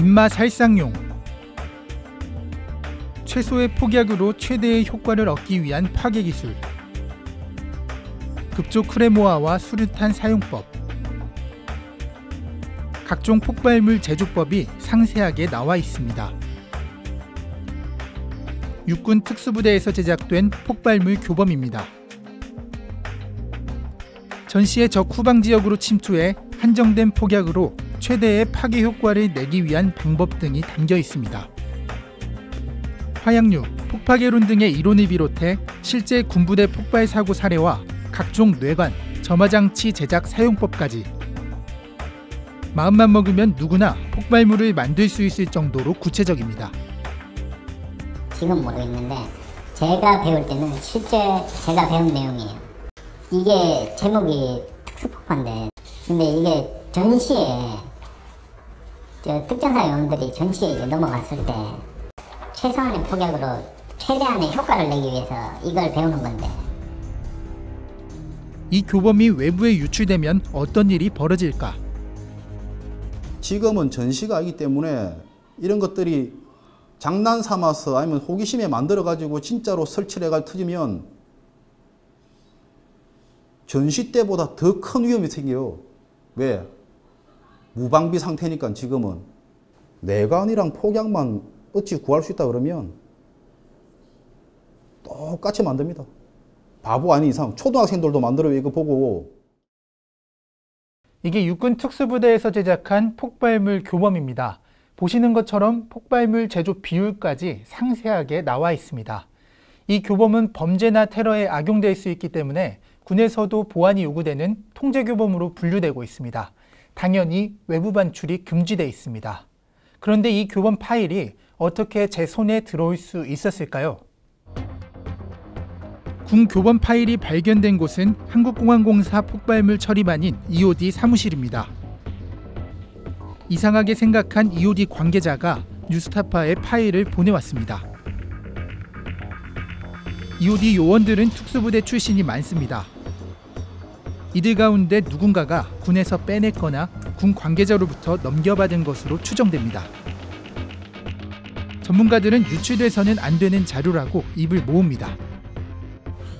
입마 살상용 최소의 폭약으로 최대의 효과를 얻기 위한 파괴 기술 급조 크레모아와 수류탄 사용법 각종 폭발물 제조법이 상세하게 나와 있습니다. 육군 특수부대에서 제작된 폭발물 교범입니다. 전시의 적 후방 지역으로 침투해 한정된 폭약으로 최대의 파괴 효과를 내기 위한 방법 등이 담겨 있습니다. 화약류, 폭파개론 등의 이론을 비롯해 실제 군부대 폭발 사고 사례와 각종 뇌관, 점화장치 제작 사용법까지 마음만 먹으면 누구나 폭발물을 만들 수 있을 정도로 구체적입니다. 지금 모르겠는데 제가 배울 때는 실제 제가 배운 내용이에요. 이게 제목이 특수폭파인데 근데 이게 전시에 저 특전사 요원들이 전시에 이제 넘어갔을 때 최소한의 폭약으로 최대한의 효과를 내기 위해서 이걸 배우는 건데 이 교범이 외부에 유출되면 어떤 일이 벌어질까? 지금은 전시가 아니기 때문에 이런 것들이 장난 삼아서 아니면 호기심에 만들어 가지고 진짜로 설치를 해가지고 터지면 전시 때보다 더 큰 위험이 생겨요. 왜? 무방비 상태니까 지금은 내관이랑 폭약만 어찌 구할 수 있다 그러면 똑같이 만듭니다. 바보 아닌 이상 초등학생들도 만들어 이거 보고 이게 육군 특수부대에서 제작한 폭발물 교범입니다. 보시는 것처럼 폭발물 제조 비율까지 상세하게 나와 있습니다. 이 교범은 범죄나 테러에 악용될 수 있기 때문에 군에서도 보안이 요구되는 통제교범으로 분류되고 있습니다. 당연히 외부 반출이 금지되어 있습니다. 그런데 이 교범 파일이 어떻게 제 손에 들어올 수 있었을까요? 군 교범 파일이 발견된 곳은 한국공항공사 폭발물 처리반인 EOD 사무실입니다. 이상하게 생각한 EOD 관계자가 뉴스타파에 파일을 보내왔습니다. EOD 요원들은 특수부대 출신이 많습니다. 이들 가운데 누군가가 군에서 빼냈거나 군 관계자로부터 넘겨받은 것으로 추정됩니다. 전문가들은 유출돼서는 안 되는 자료라고 입을 모읍니다.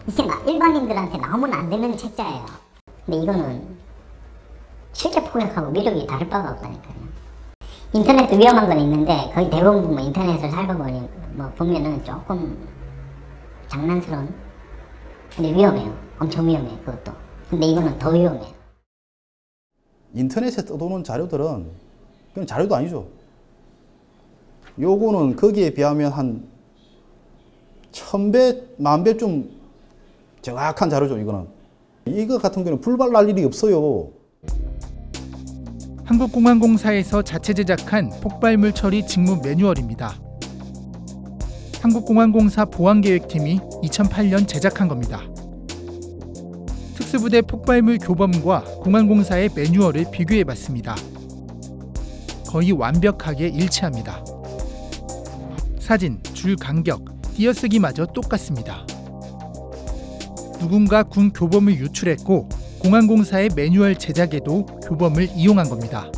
이게 나- 일반인들한테 나오면 안 되는 책자예요. 근데 이거는 실제 폭력하고 위력이 다를 바가 없다니까요. 인터넷도 위험한 건 있는데 거의 대부분 보면 인터넷을 살펴보니 뭐 보면은 조금 장난스러운 근데 위험해요. 엄청 위험해요. 그것도. 근데 이거는 더 위험해요. 인터넷에 떠도는 자료들은 그냥 자료도 아니죠. 요거는 거기에 비하면 한 천배, 만배 좀 정확한 자료죠, 이거는. 이거 같은 경우는 불발 날 일이 없어요. 한국공항공사에서 자체 제작한 폭발물 처리 직무 매뉴얼입니다. 한국공항공사 보안계획팀이 2008년 제작한 겁니다. 특수부대 폭발물 교범과 공항공사의 매뉴얼을 비교해 봤습니다. 거의 완벽하게 일치합니다. 사진, 줄 간격, 띄어쓰기마저 똑같습니다. 누군가 군 교범을 유출했고 공항공사의 매뉴얼 제작에도 교범을 이용한 겁니다.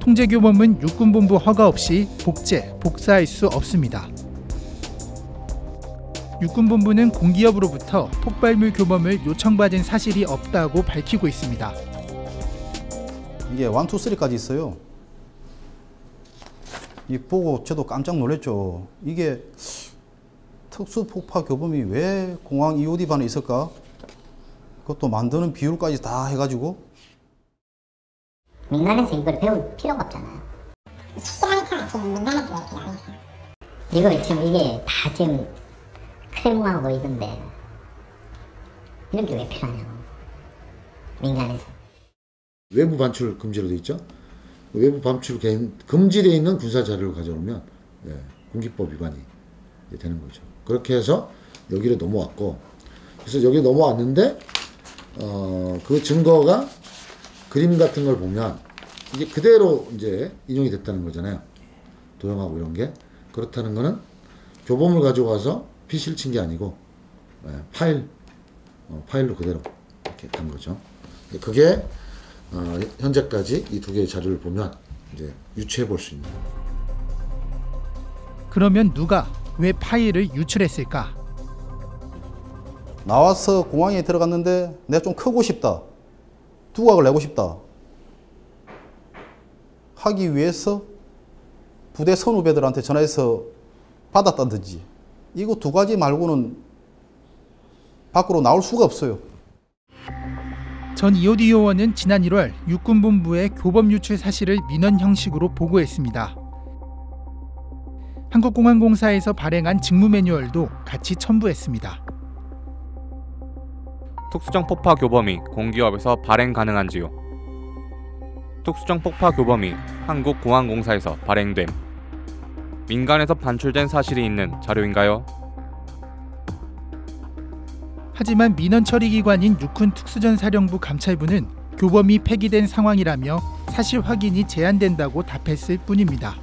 통제 교범은 육군본부 허가 없이 복제, 복사할 수 없습니다. 육군본부는 공기업으로부터 폭발물 교범을 요청받은 사실이 없다고 밝히고 있습니다. 이게 1, 2, 3까지 있어요. 이 보고 저도 깜짝 놀랐죠. 이게 특수폭파 교범이 왜 공항 EOD 반에 있을까? 그것도 만드는 비율까지 다 해가지고 민간에서 이걸 배울 필요가 없잖아요. 실시간이니까 지금 민간에서 얘기하는 이거 지금 이게 다 지금 크레모하고 이건데 이런 게 왜 필요하냐고. 민간에서. 외부 반출 금지로 돼 있죠. 외부 반출 금- 금지되어 있는 군사 자료를 가져오면 예, 공기법 위반이 되는 거죠. 그렇게 해서 여기로 넘어왔고 그래서 여기 넘어왔는데 어, 그 증거가 그림 같은 걸 보면 이게 그대로 이제 인용이 됐다는 거잖아요. 도형하고 이런 게 그렇다는 거는 교범을 가져가서 PC를 친게 아니고 예, 파일 어, 파일로 그대로 이렇게 간 거죠. 그게 어, 현재까지 이 두 개의 자료를 보면 이제 유추해 볼 수 있는. 그러면 누가 왜 파일을 유출했을까? 나와서 공항에 들어갔는데 내가 좀 크고 싶다. 두각을 내고 싶다. 하기 위해서 부대 선후배들한테 전화해서 받았다든지 이거 두 가지 말고는 밖으로 나올 수가 없어요. 전 이오디 요원은 지난 1월 육군본부에 교범 유출 사실을 민원 형식으로 보고했습니다. 한국공항공사에서 발행한 직무 매뉴얼도 같이 첨부했습니다. 특수정 폭파 교범이 공기업에서 발행 가능한지요? 특수정 폭파 교범이 한국공항공사에서 발행됨. 민간에서 반출된 사실이 있는 자료인가요? 하지만 민원 처리 기관인 육군 특수전사령부 감찰부는 교범이 폐기된 상황이라며 사실 확인이 제한된다고 답했을 뿐입니다.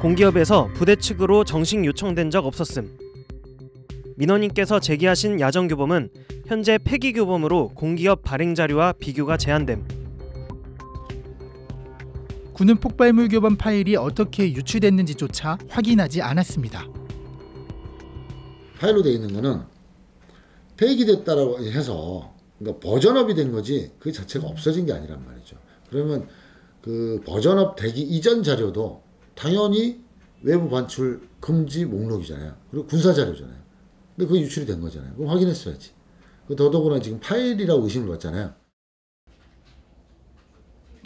공기업에서 부대 측으로 정식 요청된 적 없었음. 민원인께서 제기하신 야정 교범은 현재 폐기 교범으로 공기업 발행 자료와 비교가 제한됨. 군은 폭발물 교범 파일이 어떻게 유출됐는지조차 확인하지 않았습니다. 파일로 돼 있는 거는 폐기됐다라고 해서 그러니까 버전업이 된 거지 그 자체가 없어진 게 아니란 말이죠. 그러면 그 버전업 되기 이전 자료도 당연히 외부 반출 금지 목록이잖아요. 그리고 군사 자료잖아요. 근데 그게 유출이 된 거잖아요. 그럼 확인했어야지. 그 더더구나 지금 파일이라고 의심을 받잖아요.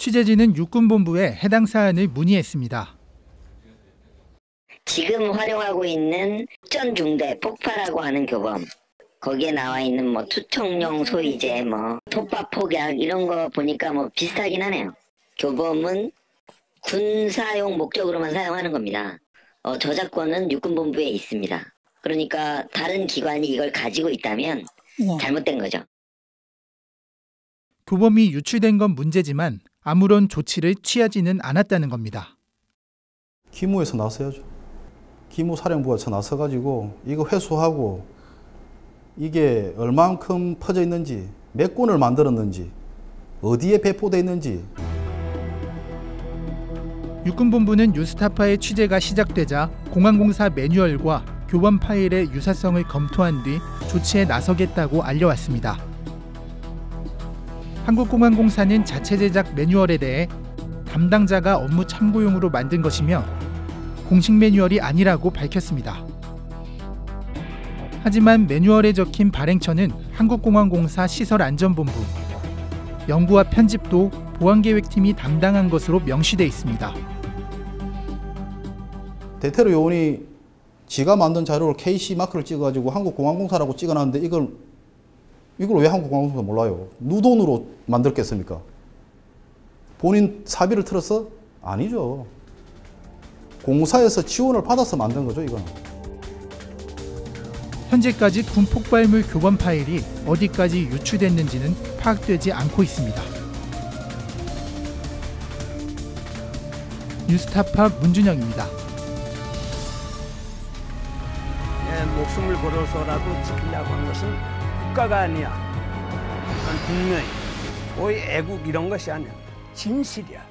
취재진은 육군본부에 해당 사안을 문의했습니다. 지금 활용하고 있는 전 중대 폭파라고 하는 교범 거기에 나와 있는 뭐 투척용 소위제 뭐 톱밥 폭약 이런 거 보니까 뭐 비슷하긴 하네요. 교범은 군사용 목적으로만 사용하는 겁니다. 어, 저작권은 육군본부에 있습니다. 그러니까 다른 기관이 이걸 가지고 있다면 잘못된 거죠. 교범이 유출된 건 문제지만 아무런 조치를 취하지는 않았다는 겁니다. 기무에서 나서야죠. 기무 사령부가 나서가지고 이거 회수하고 이게 얼만큼 퍼져 있는지 몇 건을 만들었는지 어디에 배포돼 있는지 육군본부는 뉴스타파의 취재가 시작되자 공항공사 매뉴얼과 교범 파일의 유사성을 검토한 뒤 조치에 나서겠다고 알려왔습니다. 한국공항공사는 자체 제작 매뉴얼에 대해 담당자가 업무 참고용으로 만든 것이며 공식 매뉴얼이 아니라고 밝혔습니다. 하지만 매뉴얼에 적힌 발행처는 한국공항공사 시설안전본부, 연구와 편집도 보안계획팀이 담당한 것으로 명시돼 있습니다. 대테러 요원이 지가 만든 자료를 KC 마크를 찍어가지고 한국공항공사라고 찍어놨는데 이걸 이걸 왜 한국공항공사 몰라요? 누돈으로 만들겠습니까? 본인 사비를 틀어서 아니죠. 공사에서 지원을 받아서 만든 거죠, 이거는. 현재까지 군 폭발물 교범 파일이 어디까지 유출됐는지는 파악되지 않고 있습니다. 뉴스타파 문준영입니다. 목숨을 걸어서라도 지키려고 한 것은 국가가 아니야. 난 국민, 소위 애국 이런 것이 아니야. 진실이야.